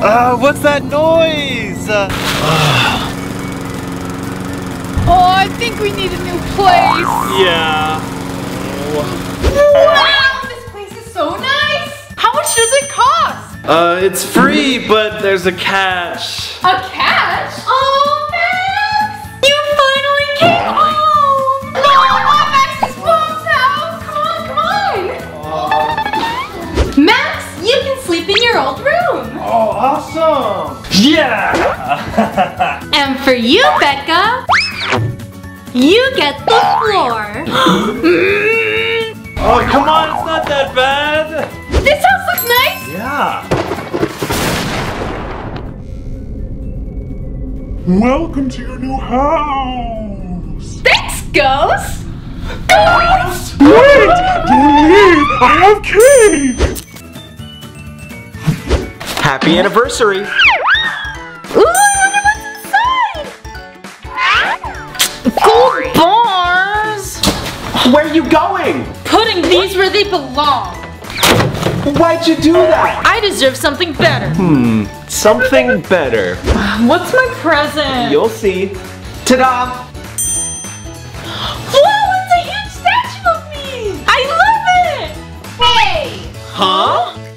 Uh, what's that noise? Uh, Oh, I think we need a new place. yeah. Wow, this place is so nice. How much does it cost? Uh, it's free, but there's a catch. A catch? Oh, Max! You finally came home! No, not Max's mom's house! Come on, come on! Max, you can sleep in your old room! Oh, awesome! Yeah! And for you, Becca, you get the floor. oh, come on, it's not that bad. this house looks nice! Yeah. Welcome to your new house. Thanks, Ghost! Ghost! Wait! Don't leave! I have keys! Happy anniversary! Ooh, I wonder what's inside! Gold bars! Where are you going? Putting these where they belong. Why'd you do that? I deserve something better. Hmm, something better. What's my present? You'll see. Ta-da! Whoa, it's a huge statue of me! I love it! Hey! Huh?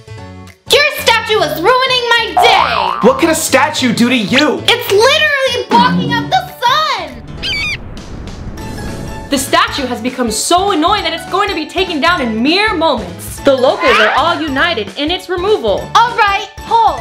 Your statue is ruining my day! What can a statue do to you? It's literally blocking up the sun! The statue has become so annoying that it's going to be taken down in mere moments. The locals are all united in its removal. Alright, pull!